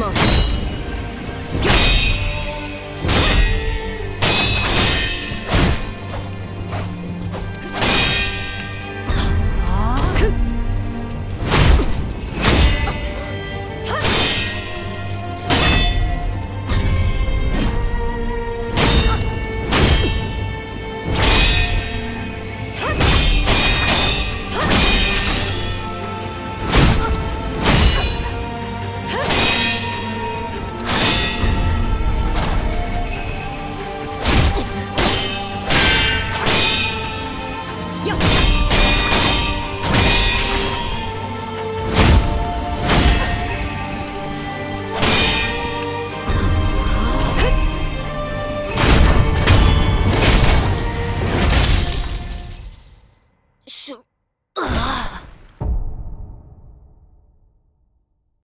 Alchemos.